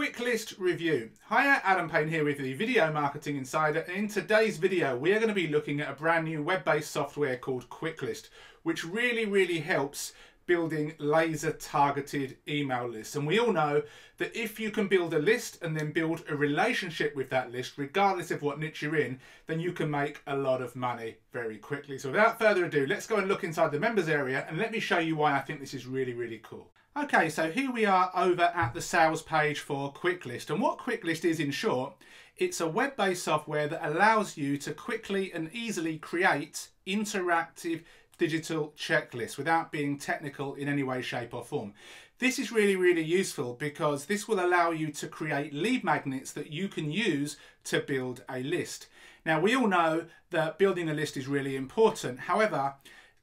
Kuicklist review. Hi, Adam Payne here with the Video Marketing Insider. In today's video, we are going to be looking at a brand new web-based software called Kuicklist, which really, really helps building laser targeted email lists. And we all know that if you can build a list and then build a relationship with that list, regardless of what niche you're in, then you can make a lot of money very quickly. So without further ado, let's go and look inside the members area and let me show you why I think this is really, really cool. Okay, so here we are over at the sales page for Kuicklist. And what Kuicklist is in short, it's a web-based software that allows you to quickly and easily create interactive digital checklist without being technical in any way, shape or form. This is really, really useful because this will allow you to create lead magnets that you can use to build a list. Now, we all know that building a list is really important. However,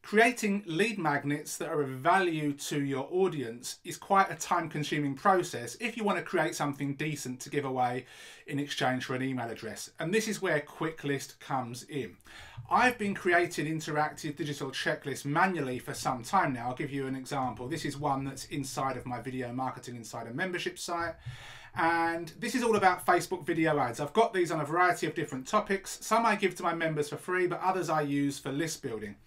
Creating lead magnets that are of value to your audience is quite a time consuming process if you want to create something decent to give away in exchange for an email address. And this is where Kuicklist comes in. I've been creating interactive digital checklists manually for some time now. I'll give you an example. This is one that's inside of my Video Marketing Insider membership site and this is all about Facebook video ads. I've got these on a variety of different topics. Some I give to my members for free, but others I use for list building.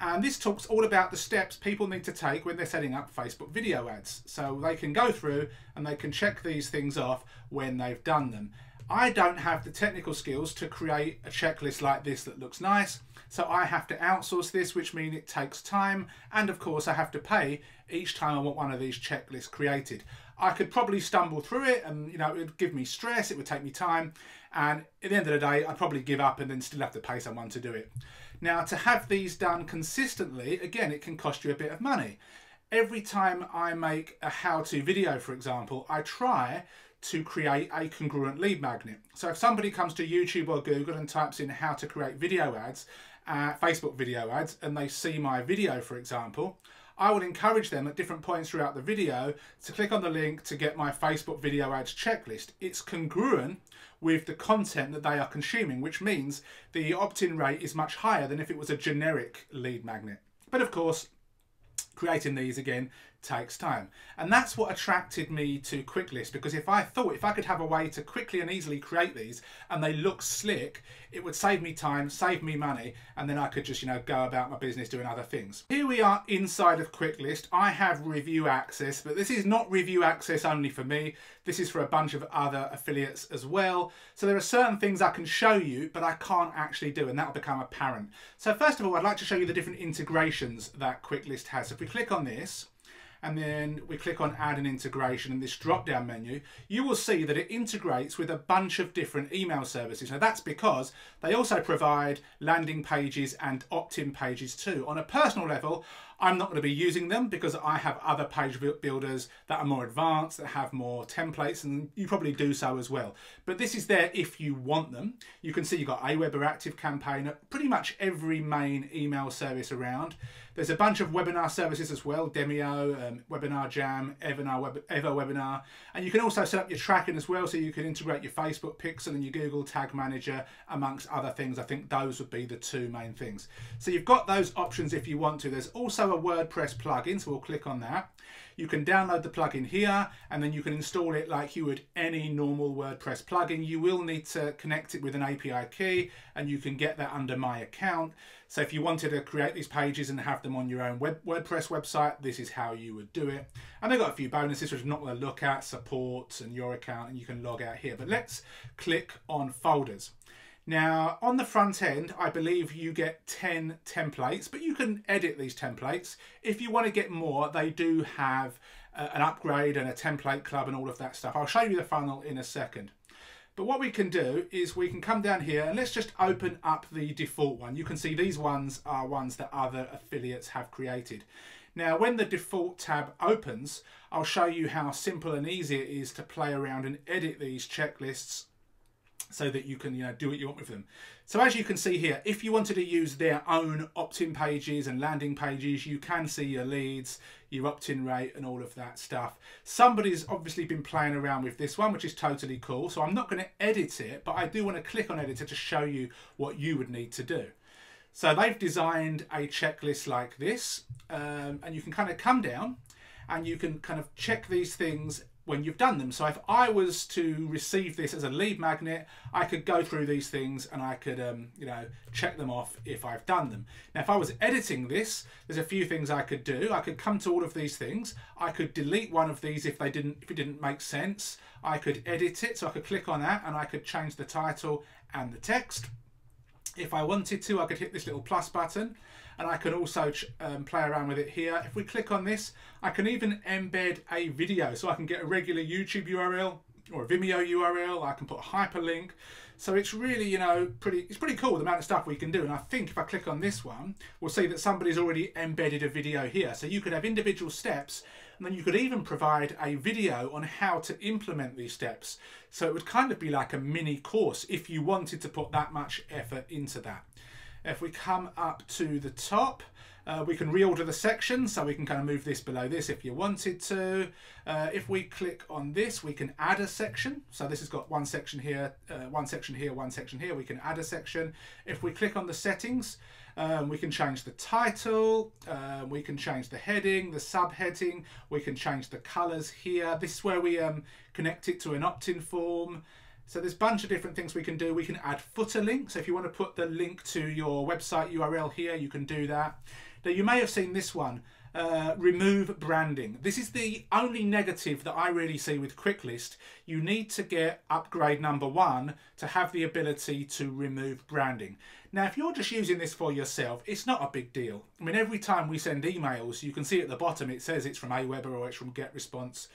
And this talks all about the steps people need to take when they're setting up Facebook video ads. So they can go through and they can check these things off when they've done them. I don't have the technical skills to create a checklist like this that looks nice. So I have to outsource this, which means it takes time. And of course I have to pay each time I want one of these checklists created. I could probably stumble through it and you know it would give me stress, it would take me time. And at the end of the day, I'd probably give up and then still have to pay someone to do it. Now to have these done consistently, again, it can cost you a bit of money. Every time I make a how-to video, for example, I try to create a congruent lead magnet. So if somebody comes to YouTube or Google and types in how to create video ads, uh, Facebook video ads, and they see my video, for example, I will encourage them at different points throughout the video to click on the link to get my Facebook video ads checklist. It's congruent with the content that they are consuming, which means the opt-in rate is much higher than if it was a generic lead magnet. But of course, creating these again takes time. And that's what attracted me to Kuicklist because if I thought if I could have a way to quickly and easily create these and they look slick, it would save me time, save me money, and then I could just, you know, go about my business doing other things. Here we are inside of Kuicklist. I have review access, but this is not review access only for me. This is for a bunch of other affiliates as well. So there are certain things I can show you, but I can't actually do, and that'll become apparent. So first of all, I'd like to show you the different integrations that Kuicklist has. So if we click on this, and then we click on add an integration in this drop down menu, you will see that it integrates with a bunch of different email services. Now that's because they also provide landing pages and opt-in pages too. On a personal level, I'm not going to be using them because I have other page builders that are more advanced, that have more templates, and you probably do so as well. But this is there if you want them. You can see you've got Aweber Active Campaign, pretty much every main email service around. There's a bunch of webinar services as well, Demio, um, Webinar Jam, Evernar, Web Ever Webinar. And you can also set up your tracking as well, so you can integrate your Facebook Pixel and your Google Tag Manager, amongst other things. I think those would be the two main things. So you've got those options if you want to. There's a WordPress plugin, so we'll click on that. You can download the plugin here and then you can install it like you would any normal WordPress plugin. You will need to connect it with an API key and you can get that under my account. So if you wanted to create these pages and have them on your own web WordPress website, this is how you would do it. And they've got a few bonuses which I'm not going to look at, support and your account, and you can log out here. But let's click on folders. Now, on the front end, I believe you get 10 templates, but you can edit these templates. If you want to get more, they do have uh, an upgrade and a template club and all of that stuff. I'll show you the funnel in a second. But what we can do is we can come down here and let's just open up the default one. You can see these ones are ones that other affiliates have created. Now, when the default tab opens, I'll show you how simple and easy it is to play around and edit these checklists so that you can you know do what you want with them. So as you can see here, if you wanted to use their own opt-in pages and landing pages, you can see your leads, your opt-in rate and all of that stuff. Somebody's obviously been playing around with this one, which is totally cool. So I'm not going to edit it, but I do want to click on editor to show you what you would need to do. So they've designed a checklist like this, um, and you can kind of come down and you can kind of check these things when you've done them. So if I was to receive this as a lead magnet, I could go through these things and I could, um, you know, check them off if I've done them. Now, if I was editing this, there's a few things I could do. I could come to all of these things. I could delete one of these if they didn't, if it didn't make sense. I could edit it, so I could click on that and I could change the title and the text. If I wanted to, I could hit this little plus button and I can also um, play around with it here. If we click on this, I can even embed a video. So I can get a regular YouTube URL or a Vimeo URL. I can put a hyperlink. So it's really, you know, pretty, it's pretty cool the amount of stuff we can do. And I think if I click on this one, we'll see that somebody's already embedded a video here. So you could have individual steps and then you could even provide a video on how to implement these steps. So it would kind of be like a mini course if you wanted to put that much effort into that. If we come up to the top, uh, we can reorder the sections, so we can kind of move this below this if you wanted to. Uh, if we click on this, we can add a section. So this has got one section here, uh, one section here, one section here. We can add a section. If we click on the settings, um, we can change the title, uh, we can change the heading, the subheading, we can change the colors here. This is where we um, connect it to an opt-in form. So there's a bunch of different things we can do. We can add footer links. So if you want to put the link to your website URL here, you can do that. You may have seen this one, uh, remove branding. This is the only negative that I really see with Kuicklist. You need to get upgrade number one to have the ability to remove branding. Now, if you're just using this for yourself, it's not a big deal. I mean, every time we send emails, you can see at the bottom, it says it's from Aweber or it's from GetResponse.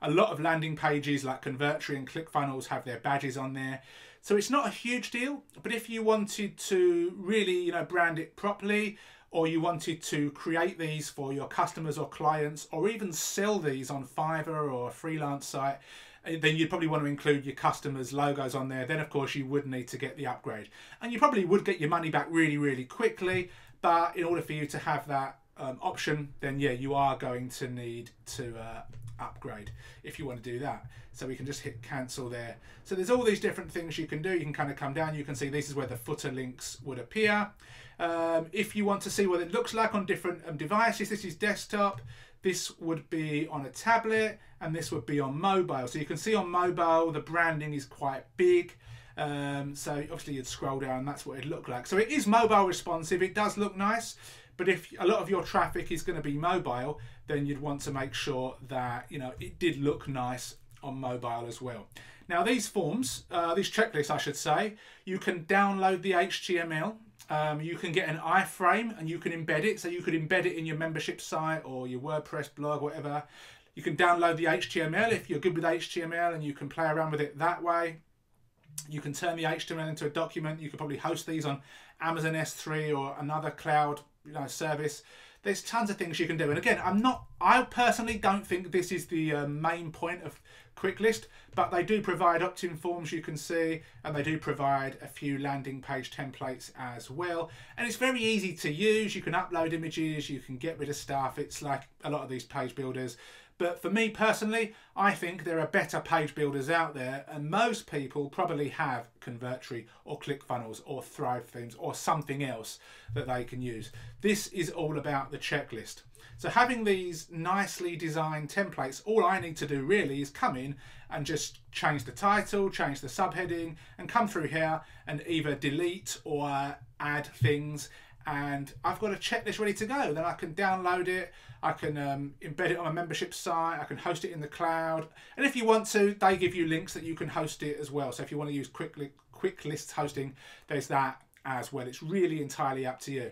A lot of landing pages like Convertri and ClickFunnels have their badges on there. So it's not a huge deal, but if you wanted to really, you know, brand it properly, or you wanted to create these for your customers or clients, or even sell these on Fiverr or a freelance site, eh, then you'd probably want to include your customers' logos on there. Then, of course, you would need to get the upgrade. And you probably would get your money back really, really quickly. But in order for you to have that um, option, then yeah, you are going to need to uh, upgrade if you want to do that. So we can just hit cancel there. So there's all these different things you can do. You can kind of come down, you can see this is where the footer links would appear. Um, if you want to see what it looks like on different um, devices, this is desktop, this would be on a tablet, and this would be on mobile. So you can see on mobile, the branding is quite big. Um, so obviously you'd scroll down, that's what it looked like. So it is mobile responsive, it does look nice. But if a lot of your traffic is going to be mobile, then you'd want to make sure that you know it did look nice on mobile as well. Now these forms, uh, these checklists I should say, you can download the HTML. Um, you can get an iframe and you can embed it. So you could embed it in your membership site or your WordPress blog, whatever. You can download the HTML if you're good with HTML and you can play around with it that way. You can turn the HTML into a document. You could probably host these on Amazon S3 or another cloud you know, service. There's tons of things you can do. And again, I'm not, I personally don't think this is the uh, main point of Kuicklist, but they do provide opt-in forms you can see, and they do provide a few landing page templates as well. And it's very easy to use. You can upload images, you can get rid of stuff. It's like a lot of these page builders. But for me personally, I think there are better page builders out there, and most people probably have Convertri or ClickFunnels or Thrive Themes or something else that they can use. This is all about the checklist. So having these nicely designed templates, all I need to do really is come in and just change the title, change the subheading, and come through here and either delete or add things and I've got a checklist ready to go. Then I can download it, I can um, embed it on a membership site, I can host it in the cloud. And if you want to, they give you links that you can host it as well. So if you want to use quick, Kuicklist's hosting, there's that as well. It's really entirely up to you.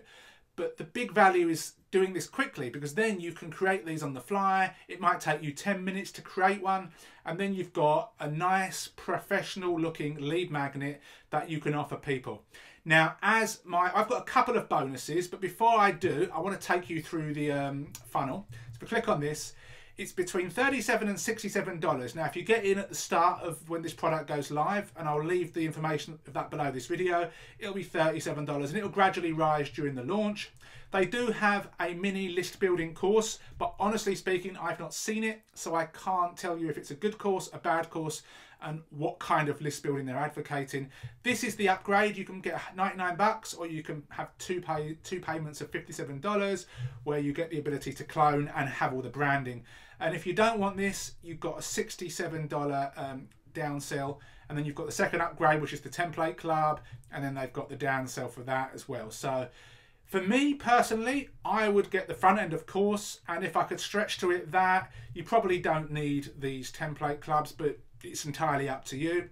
But the big value is doing this quickly because then you can create these on the fly. It might take you 10 minutes to create one and then you've got a nice professional looking lead magnet that you can offer people. Now, as my, I've got a couple of bonuses, but before I do, I want to take you through the um, funnel. So if we click on this, it's between 37 and $67. Now, if you get in at the start of when this product goes live, and I'll leave the information of that below this video, it'll be $37 and it'll gradually rise during the launch. They do have a mini list building course, but honestly speaking, I've not seen it, so I can't tell you if it's a good course, a bad course, and what kind of list building they're advocating. This is the upgrade. You can get 99 bucks or you can have two pay two payments of $57 where you get the ability to clone and have all the branding. And if you don't want this, you've got a $67 um, downsell and then you've got the second upgrade which is the template club and then they've got the downsell for that as well so for me personally i would get the front end of course and if i could stretch to it that you probably don't need these template clubs but it's entirely up to you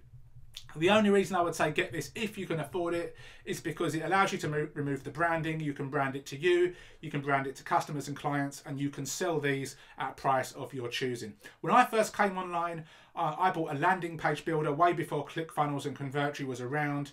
the only reason I would say get this if you can afford it is because it allows you to remove the branding. You can brand it to you, you can brand it to customers and clients, and you can sell these at price of your choosing. When I first came online, uh, I bought a landing page builder way before ClickFunnels and Convertri was around,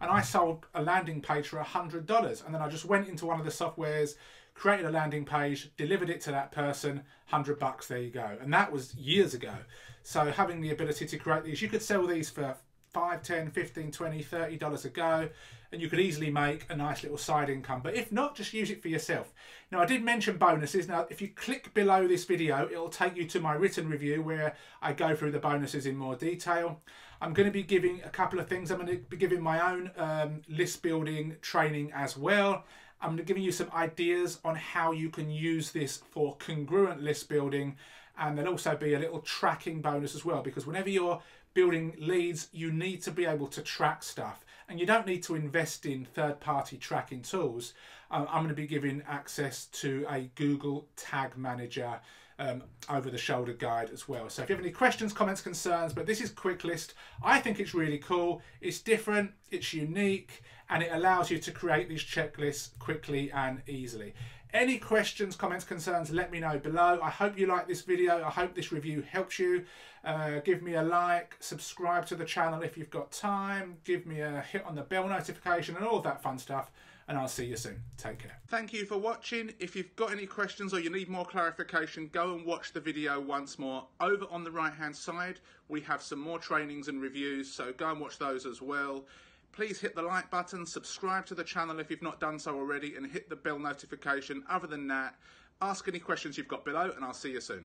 and I sold a landing page for $100. And then I just went into one of the softwares, created a landing page, delivered it to that person, 100 bucks, there you go. And that was years ago. So having the ability to create these, you could sell these for 5 10 15 20 30 dollars a go and you could easily make a nice little side income. But if not just use it for yourself. Now i did mention bonuses. Now if you click below this video it'll take you to my written review where i go through the bonuses in more detail. I'm going to be giving a couple of things. I'm going to be giving my own um, list building training as well i'm giving you some ideas on how you can use this for congruent list building and there'll also be a little tracking bonus as well because whenever you're building leads, you need to be able to track stuff. And you don't need to invest in third-party tracking tools. Um, I'm going to be giving access to a Google Tag Manager um, over the shoulder guide as well. So if you have any questions, comments, concerns, but this is Kuicklist. I think it's really cool. It's different, it's unique, and it allows you to create these checklists quickly and easily. Any questions, comments, concerns, let me know below. I hope you like this video. I hope this review helps you. Uh, give me a like, subscribe to the channel if you've got time, give me a hit on the bell notification and all that fun stuff. And I'll see you soon. Take care. Thank you for watching. If you've got any questions or you need more clarification, go and watch the video once more. Over on the right hand side, we have some more trainings and reviews, so go and watch those as well. Please hit the like button, subscribe to the channel if you've not done so already, and hit the bell notification. Other than that, ask any questions you've got below, and I'll see you soon.